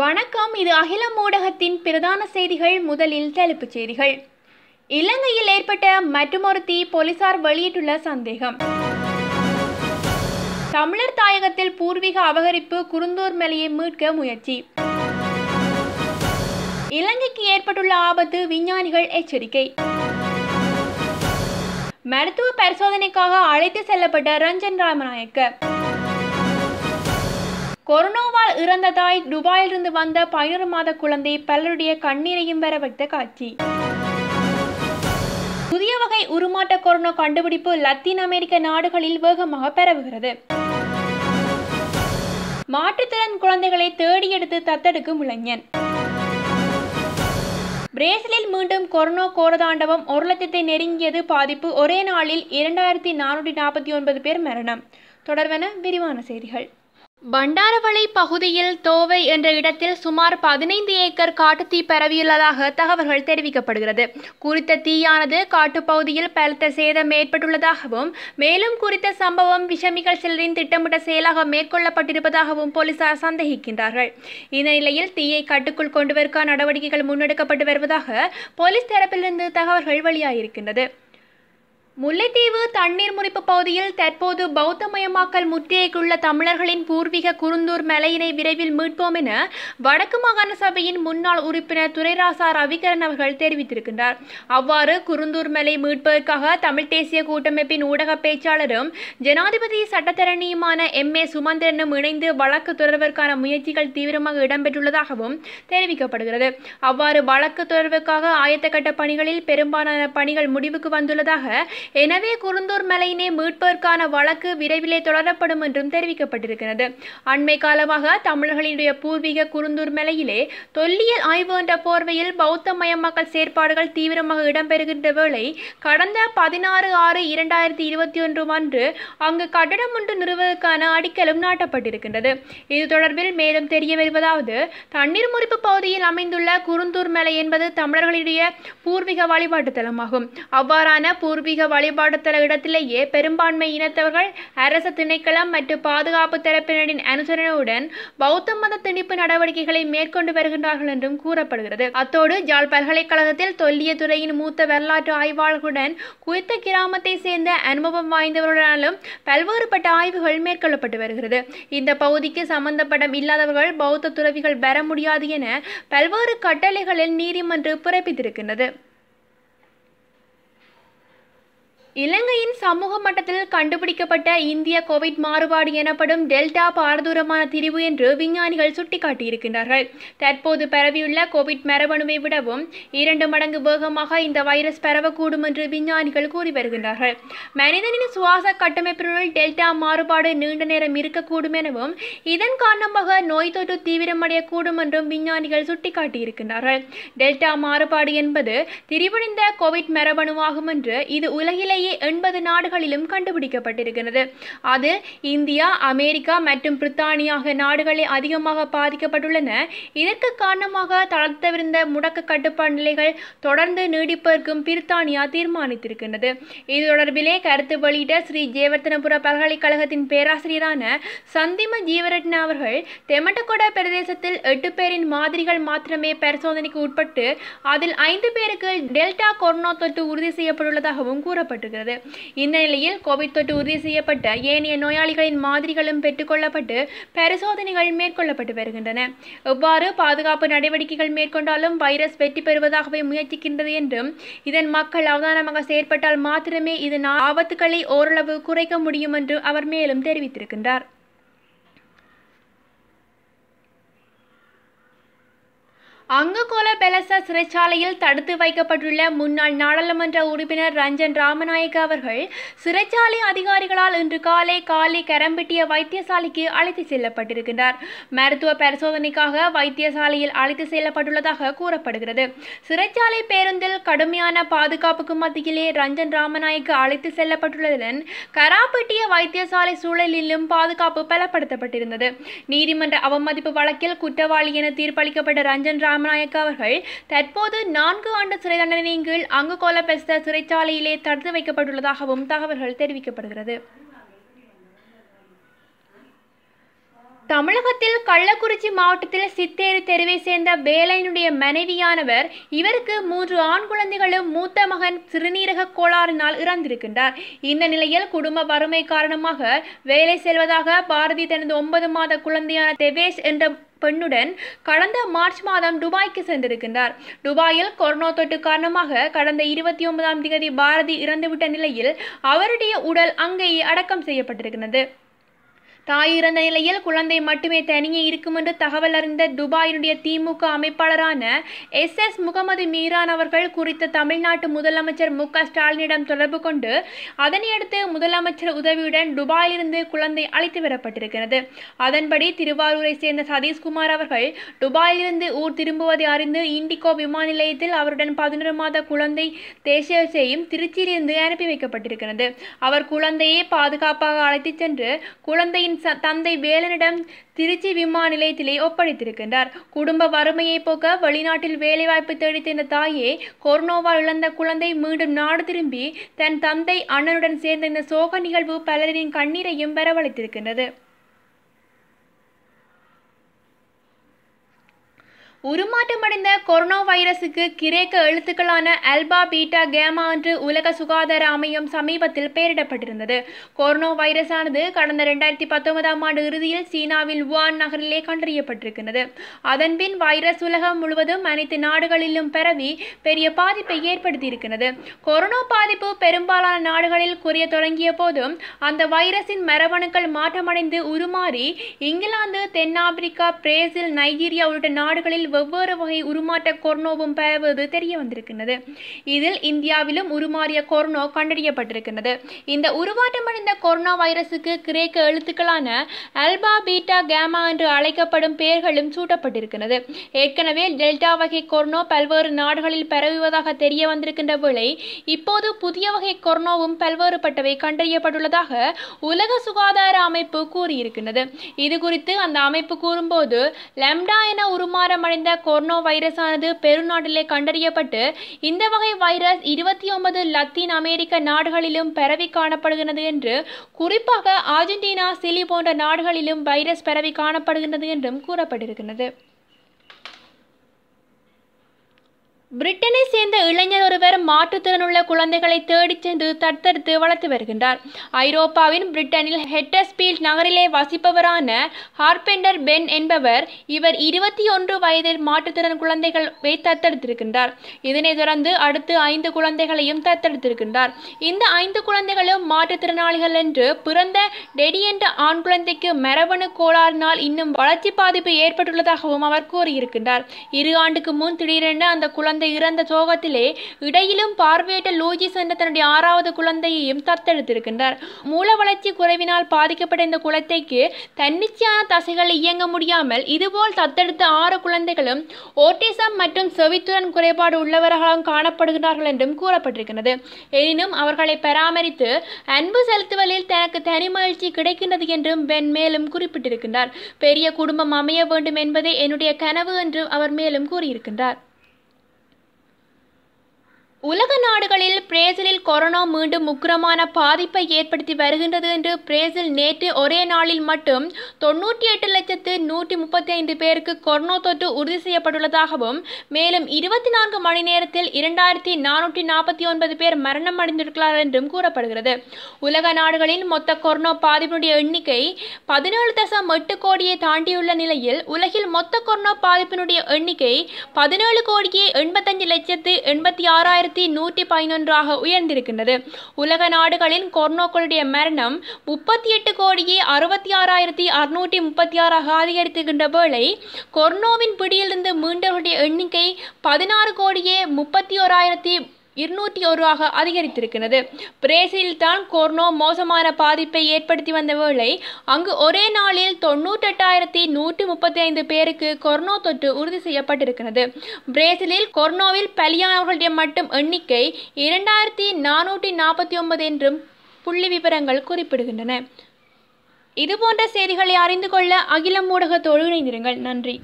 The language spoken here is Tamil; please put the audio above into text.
வணக்கம் இது அகில ஊடகத்தின் பிரதான செய்திகள். முதலில் தலைப்புச் செய்திகள். இலங்கையில் ஏற்பட்ட மற்றுமொரு தீ போலீசார் வெளியிட்டுள்ள சந்தேகம். தமிழர் தாயகத்தில் பூர்வீக அபகரிப்பு குருந்தூர் மலையை மீட்க முயற்சி. இலங்கைக்கு ஏற்பட்டுள்ள ஆபத்து விஞ்ஞானிகள் எச்சரிக்கை. மருத்துவ பரிசோதனைக்காக அழைத்து செல்லப்பட்ட ரஞ்சன் ராமநாயக்க. கொரோனாவால் இறந்த தாய் துபாயிலிருந்து வந்த பதினொரு மாத குழந்தை பலருடைய கண்ணீரையும் பெற வைத்த காட்சி. புதிய வகை உருமாட்ட கொரோனா கண்டுபிடிப்பு லத்தீன் அமெரிக்க நாடுகளில் வேகமாக பரவுகிறது. மாற்றுத்திறன் குழந்தைகளை தேடி எடுத்து தத்தெடுக்கும் இளைஞன். பிரேசிலில் மீண்டும் கொரோனா கோரதாண்டவம் ஒரு லட்சத்தை நெருங்கியது பாதிப்பு ஒரே நாளில் இரண்டாயிரத்தி நானூற்றி நாற்பத்தி ஒன்பது பேர் மரணம். தொடர்வன விரிவான செய்திகள். பண்டாரவளை பகுதியில் தோவை என்ற இடத்தில் சுமார் பதினைந்து ஏக்கர் காட்டுத்தீ பரவியுள்ளதாக தகவல்கள் தெரிவிக்கப்படுகிறது. குறித்த தீயானது காட்டுப்பகுதியில் பலத்த சேதம் ஏற்பட்டுள்ளதாகவும் மேலும் குறித்த சம்பவம் விஷமிகள் சிலரின் திட்டமிட்ட செயலாக மேற்கொள்ளப்பட்டிருப்பதாகவும் போலீசார் சந்தேகிக்கின்றார்கள். இந்த நிலையில் தீயை கட்டுக்குள் கொண்டுவருக்க நடவடிக்கைகள் முன்னெடுக்கப்பட்டு வருவதாக போலீஸ் தரப்பிலிருந்து தகவல்கள் வெளியாகியிருக்கின்றது. முல்லைத்தீவு தண்ணீர் முறிப்பு பகுதியில் தற்போது பௌத்தமயமாக்கல் முற்றியைக்குள்ள தமிழர்களின் பூர்வீக குருந்தூர் மலையினை விரைவில் மீட்போம் என வடக்கு மாகாண சபையின் முன்னாள் உறுப்பினர் துரைராசா ரவிகரன் அவர்கள் தெரிவித்திருக்கின்றார். அவ்வாறு குருந்தூர் மலை மீட்பதற்காக தமிழ் தேசிய கூட்டமைப்பின் ஊடக பேச்சாளரும் ஜனாதிபதி சட்டத்தரணியுமான எம். ஏ. சுமந்திரனும் இணைந்து வழக்கு தொடர்வதற்கான முயற்சிகள் தீவிரமாக இடம்பெற்றுள்ளதாகவும் தெரிவிக்கப்படுகிறது. அவ்வாறு வழக்கு தொடர்வுக்காக ஆயத்தக்கட்ட பணிகளில் பெரும்பாலான பணிகள் முடிவுக்கு வந்துள்ளதாக எனவே குருந்தூர் மலையினை மீட்பதற்கான வழக்கு விரைவிலே தொடரப்படும் என்றும் தெரிவிக்கப்பட்டிருக்கிறது. அண்மை காலமாக தமிழர்களினுடைய பூர்வீக குருந்தூர் மலையிலே தொல்லியல் ஆய்வு என்ற போர்வையில் பௌத்த மயமாக்கல் செயற்பாடுகள் தீவிரமாக இடம்பெறுகின்ற வேளை கடந்த பதினாறு ஆறு இரண்டாயிரத்தி இருபத்தி ஒன்று அன்று அங்கு கட்டடம் ஒன்று நிறுவதற்கான அடிக்கலும் நாட்டப்பட்டிருக்கின்றது. இது தொடர்பில் மேலும் தெரிய வருவதாவது தண்ணீர் முறிப்பு பகுதியில் அமைந்துள்ள குருந்தூர் மலை என்பது தமிழர்களுடைய பூர்வீக வழிபாட்டு தலமாகும் அவ்வாறான பூர்வீக வழிபாடுத்தல இடத்திலேயே பெரும்பான்மை இனத்தவர்கள் அரச திணைக்களம் மற்றும் பாதுகாப்பு தரப்பினரின் அனுசரணையுடன் பௌத்த மத திணிப்பு நடவடிக்கைகளை மேற்கொண்டு வருகின்றார்கள் என்றும் கூறப்படுகிறது. அத்தோடு ஜாழ் பல்கலைக்கழகத்தில் தொல்லிய துறையின் மூத்த வரலாற்று ஆய்வாளர்களுடன் குறித்த கிராமத்தை சேர்ந்த அனுபவம் வாய்ந்தவர்களுடனும் பல்வேறுபட்ட ஆய்வுகள் மேற்கொள்ளப்பட்டு வருகிறது. இந்த பகுதிக்கு சம்பந்தப்படம் இல்லாதவர்கள் பௌத்த துறவிகள் பெற முடியாது என பல்வேறு கட்டளைகளில் நீதிமன்றம் பிறப்பித்திருக்கின்றது. இலங்கையின் சமூக மட்டத்தில் கண்டுபிடிக்கப்பட்ட இந்திய கோவிட் மாறுபாடு எனப்படும் டெல்டா பாரதூரமான திரிவு என்று விஞ்ஞானிகள் சுட்டிக்காட்டியிருக்கின்றார்கள். தற்போது பரவியுள்ள கோவிட் மரபணுவை விடவும் இரண்டு மடங்கு வேகமாக இந்த வைரஸ் பரவக்கூடும் என்று விஞ்ஞானிகள் கூறி வருகின்றார்கள். மனிதனின் சுவாச கட்டமைப்பினுள் டெல்டா மாறுபாடு நீண்ட நேரம் இருக்கக்கூடும் எனவும் இதன் காரணமாக நோய் தொற்று தீவிரமடையக்கூடும் என்றும் விஞ்ஞானிகள் சுட்டிக்காட்டியிருக்கின்றார்கள். டெல்டா மாறுபாடு என்பது திரிவடைந்த கோவிட் மரபணுவாகும் என்று இது உலகிலேயே எண்பது நாடுகளிலும் கண்டுபிடிக்கப்பட்டிருக்கிறது. அது இந்தியா அமெரிக்கா மற்றும் பிரித்தானியா ஆகிய நாடுகளே அதிகமாக பாதிக்கப்பட்டுள்ளன. இதற்கு காரணமாக தளர்த்தவிருந்த முடக்க கட்டுப்பாடு நிலைகள் தொடர்ந்து நீடிப்பதற்கும் பிரித்தானியா தீர்மானித்திருக்கின்றது. இது தொடர்பிலே கருத்து வெளியிட்ட ஸ்ரீ ஜெயவர்த்தனபுர பல்கலைக்கழகத்தின் பேராசிரியரான சந்திம ஜீவரட்ன அவர்கள் தெமட்டகொட பிரதேசத்தில் எட்டு பேரின் மாதிரிகள் மாத்திரமே பரிசோதனைக்கு உட்பட்டு அதில் ஐந்து பேருக்கு டெல்டா கொரோனா தொற்று உறுதி செய்யப்பட்டுள்ளதாகவும் கூறப்பட்டிருக்கிறது இந்த நிலையில் கோவிட் தொற்று உறுதி செய்யப்பட்ட ஏனைய நோயாளிகளின் மாதிரிகளும் பெற்றுக்கொள்ளப்பட்டு பரிசோதனைகள் மேற்கொள்ளப்பட்டு வருகின்றன. எவ்வாறு பாதுகாப்பு நடவடிக்கைகள் மேற்கொண்டாலும் வைரஸ் வெற்றி பெறுவதாகவே முயற்சிக்கின்றது என்றும் இதன் மக்கள் அவதானமாக செயற்பட்டால் மாத்திரமே இதன் ஆபத்துக்களை ஓரளவு குறைக்க முடியும் என்று அவர் மேலும் தெரிவித்திருக்கின்றார். அங்ககோல பெலச சிறைச்சாலையில் தடுத்து வைக்கப்பட்டுள்ள முன்னாள் நாடாளுமன்ற உறுப்பினர் ரஞ்சன் ராமநாயக்க அவர்கள் சிறைச்சாலை அதிகாரிகளால் இன்று காலை காலி கரம்பிட்டிய வைத்தியசாலைக்கு அழைத்து செல்லப்பட்டிருக்கிறார் மருத்துவ பரிசோதனைக்காக வைத்தியசாலையில் அழைத்து செல்லப்பட்டுள்ளதாக கூறப்படுகிறது. சிறைச்சாலை பேருந்தில் கடுமையான பாதுகாப்புக்கு மத்தியிலே ரஞ்சன் ராமநாயக்கு அழைத்து செல்லப்பட்டுள்ளதுடன் கராப்பட்டிய வைத்தியசாலை சூழலிலும் பாதுகாப்பு பலப்படுத்தப்பட்டிருந்தது. நீதிமன்ற அவமதிப்பு வழக்கில் குற்றவாளி என தீர்ப்பளிக்கப்பட்ட ரஞ்சன் ராம் ராமநாயக்க அவர்கள் தற்போது நான்கு ஆண்டு சிறை தண்டனையின் கீழ் அங்கு கோலபெஸ்த சிறைச்சாலையிலே தடுத்து வைக்கப்பட்டுள்ளதாகவும் தகவல்கள் தெரிவிக்கப்படுகிறது. தமிழகத்தில் கள்ளக்குறிச்சி மாவட்டத்தில் சித்தேரி தெருவை சேர்ந்த வேலையினுடைய மனைவியானவர் இவருக்கு மூன்று ஆண் குழந்தைகளும் மூத்த மகன் சிறுநீரக கோளாறினால் இறந்திருக்கின்றார். இந்த நிலையில் குடும்ப வறுமை காரணமாக வேலை செல்வதாக பாரதி தனது ஒன்பது மாத குழந்தையான தெவேஷ் என்ற பெண்ணுடன் கடந்த மார்ச் மாதம் துபாய்க்கு சென்றிருக்கின்றார். துபாயில் கொரோனா தொற்று காரணமாக கடந்த இருபத்தி ஒன்பதாம் தேதி பாரதி இறந்துவிட்ட நிலையில் அவருடைய உடல் அங்கேயே அடக்கம் செய்யப்பட்டிருக்கிறது தாய் நிலையில் குழந்தை மட்டுமே தனியே இருக்கும் என்று தகவல் அறிந்த துபாயினுடைய திமுக அமைப்பாளரான எஸ் எஸ் முகமது மீரான் அவர்கள் குறித்த தமிழ்நாட்டு முதலமைச்சர் மு க ஸ்டாலினிடம் தொடர்பு கொண்டு அதனையடுத்து முதலமைச்சர் உதவியுடன் துபாயிலிருந்து குழந்தை அழைத்து வரப்பட்டிருக்கிறது. அதன்படி திருவாரூரை சேர்ந்த சதீஷ்குமார் அவர்கள் துபாயிலிருந்து ஊர் திரும்புவதை அறிந்து இண்டிகோ விமான நிலையத்தில் அவருடன் பதினொரு மாத குழந்தை தேசியசையும் திருச்சியிலிருந்து அனுப்பி வைக்கப்பட்டிருக்கிறது. அவர் குழந்தையை பாதுகாப்பாக அழைத்துச் சென்று குழந்தையின் தந்தை வேலனிடம் திருச்சி விமான நிலையத்திலே ஒப்படைத்திருக்கின்றார். குடும்ப வறுமையை போக்க வெளிநாட்டில் வேலைவாய்ப்பு தேடித்த இந்த தாயே கொரோனாவால் இழந்த குழந்தை மீண்டும் நாடு திரும்பி தன் தந்தை அண்ணனுடன் சேர்ந்த இந்த சோக நிகழ்வு பலரின் கண்ணீரையும் வரவழைத்திருக்கின்றது. உருமாற்றமடைந்த கொரோனா வைரசுக்கு கிரேக்க எழுத்துக்களான அல்பா பீட்டா கேமா என்று உலக சுகாதார அமையம் சமீபத்தில் பெயரிடப்பட்டிருந்தது. கொரோனா வைரஸானது கடந்த ரெண்டாயிரத்தி பத்தொன்பதாம் ஆண்டு இறுதியில் சீனாவில் வுவான் நகரிலே கண்டறியப்பட்டிருக்கிறது. அதன்பின் வைரஸ் உலகம் முழுவதும் அனைத்து நாடுகளிலும் பரவி பெரிய பாதிப்பை ஏற்படுத்தியிருக்கிறது. கொரோனா பாதிப்பு பெரும்பாலான நாடுகளில் குறைய தொடங்கிய போதும் அந்த வைரஸின் மரபணுக்கள் மாற்றமடைந்து உருமாறி இங்கிலாந்து தென்னாப்பிரிக்கா பிரேசில் நைஜீரியா உள்ளிட்ட நாடுகளில் வெவ்வேறு வகை உருமாற்ற கொரோனாவும் பரவுவது தெரிய வந்திருக்கிறது இதில் இந்தியாவிலும் உருமாறிய கொரோனா கண்டறியப்பட்டிருக்கிறது இந்த உருமாற்றமடைந்த கொரோனா வைரஸுக்கு கிரேக்க எழுத்துக்களான அல்பா பீட்டா கேமா என்று அழைக்கப்படும் பெயர்களும் சூட்டப்பட்டிருக்கிறது ஏற்கனவே டெல்டா வகை கொரோனா பல்வேறு நாடுகளில் பரவுவதாக தெரிய வந்திருக்கின்ற வேளை இப்போது புதிய வகை கொரோனாவும் பல்வேறுபட்டவை கண்டறியப்பட்டுள்ளதாக உலக சுகாதார அமைப்பு கூறியிருக்கிறது இது குறித்து அந்த அமைப்பு கூறும்போது லெம்டா என உருமாறமடைந்த கொரோனா வைரஸானது பெருநாட்டிலே கண்டறியப்பட்டு இந்த வகை வைரஸ் இருபத்தி ஒன்பது லத்தீன் அமெரிக்க நாடுகளிலும் பரவி காணப்படுகிறது என்று குறிப்பாக அர்ஜென்டினா சிலி போன்ற நாடுகளிலும் வைரஸ் பரவி காணப்படுகின்றது என்றும் கூறப்பட்டிருக்கிறது பிரிட்டனை சேர்ந்த இளைஞர் ஒருவர் மாற்றுத்திறனுள்ள குழந்தைகளை தேடிச் சென்று தத்தெடுத்து வளர்த்து வருகின்றார். ஐரோப்பாவின் பிரிட்டனில் ஹெட்டஸ்பீல்ட் நகரிலே வசிப்பவரான ஹார்பெண்டர் பென் என்பவர் இவர் இருபத்தி ஒன்று வயதில் மாற்றுத்திறன் குழந்தைகளை தத்தெடுத்திருக்கின்றார். இதனைத் தொடர்ந்து அடுத்து ஐந்து குழந்தைகளையும் தத்தெடுத்திருக்கின்றார். இந்த ஐந்து குழந்தைகளும் மாற்றுத்திறனாளிகள் என்று பிறந்த டெடி என்ற ஆண் குழந்தைக்கு மரபணு கோளாறினால் இன்னும் வளர்ச்சி பாதிப்பு ஏற்பட்டுள்ளதாகவும் அவர் கூறியிருக்கின்றார். இரு ஆண்டுக்கு முன் திடீரென அந்த குழந்தை இறந்த சோகத்திலே இடையிலும் பார்வையிட்ட லூஜி என்ற தன்னுடைய ஆறாவது குழந்தையையும் தத்தெடுத்திருக்கின்றார். மூல வளர்ச்சி குறைவினால் பாதிக்கப்பட்ட இந்த குழந்தைக்கு தன்னிச்சையான தசைகள் இயங்க முடியாமல் இதுபோல் தத்தெடுத்த ஆறு குழந்தைகளும் ஓட்டிசம் மற்றும் செவித்துடன் குறைபாடு உள்ளவர்களாக காணப்படுகிறார்கள் என்றும் கூறப்பட்டிருக்கிறது. எனினும் அவர்களை பராமரித்து அன்பு செலுத்துவதில் தனக்கு தனி மகிழ்ச்சி கிடைக்கின்றது என்றும் பென் மேலும் குறிப்பிட்டிருக்கின்றார். பெரிய குடும்பம் அமைய வேண்டும் என்பதே என்னுடைய கனவு என்று அவர் மேலும் கூறியிருக்கின்றார். உலக நாடுகளில் பிரேசிலில் கொரோனா மீண்டும் உக்கிரமான பாதிப்பை ஏற்படுத்தி வருகின்றது என்று பிரேசில் நேற்று ஒரே நாளில் மட்டும் தொண்ணூற்றி எட்டு லட்சத்து நூற்றி முப்பத்தி ஐந்து பேருக்கு கொரோனா தொற்று உறுதி செய்யப்பட்டுள்ளதாகவும் மேலும் இருபத்தி நான்கு மணி நேரத்தில் இரண்டாயிரத்தி நானூற்றி நாற்பத்தி ஒன்பது பேர் மரணம் அடைந்திருக்கிறார் என்றும் கூறப்படுகிறது. உலக நாடுகளில் மொத்த கொரோனா பாதிப்பினுடைய எண்ணிக்கை பதினேழு தசம் எட்டு கோடியை தாண்டியுள்ள நிலையில் உலகில் மொத்த கொரோனா பாதிப்பினுடைய எண்ணிக்கை பதினேழு கோடியே எண்பத்தஞ்சு லட்சத்து எண்பத்தி ஆயிரத்தி நூற்றி பதினொன்றாக உயர்ந்திருக்கின்றது. உலக நாடுகளின் கொரோனாக்களுடைய மரணம் முப்பத்தி எட்டு கோடியே அறுபத்தி ஆறாயிரத்தி அறுநூற்றி முப்பத்தி ஆறாக அதிகரித்திருக்கின்ற வேளை கொரோனாவின் பிடியிலிருந்து மீண்டவர்களுடைய எண்ணிக்கை பதினாறு கோடியே முப்பத்தி ஓராயிரத்தி இருநூற்றி ஒரு ஆக அதிகரித்திருக்கிறது. பிரேசிலில் தான் கொரோனா மோசமான பாதிப்பை ஏற்படுத்தி வந்த வேளை அங்கு ஒரே நாளில் தொண்ணூற்றெட்டாயிரத்தி நூற்றி முப்பத்தி ஐந்து பேருக்கு கொரோனா தொற்று உறுதி செய்யப்பட்டிருக்கிறது. பிரேசிலில் கொரோனாவில் பலியானவர்களுடைய மட்டும் எண்ணிக்கை இரண்டாயிரத்தி நானூற்றி நாற்பத்தி ஒன்பது என்றும் புள்ளி விவரங்கள் குறிப்பிடுகின்றன. இதுபோன்ற செய்திகளை அறிந்து கொள்ள அகிலம் ஊடகத்தோடு இணைந்திருங்கள். நன்றி.